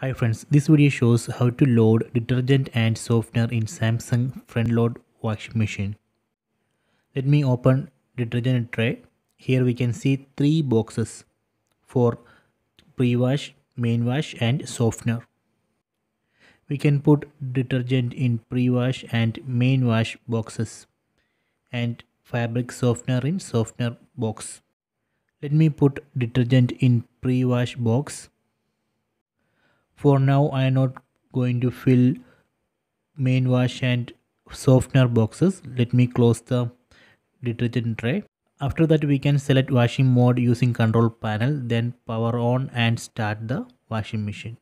Hi friends, this video shows how to load detergent and softener in Samsung front load washing machine. Let me open detergent tray. Here we can see three boxes for pre-wash, main wash and softener. We can put detergent in pre-wash and main wash boxes and fabric softener in softener box. Let me put detergent in pre-wash box for now I am not going to fill main wash and softener boxes. Let me close the detergent tray. After that we can select washing mode using control panel then power on and start the washing machine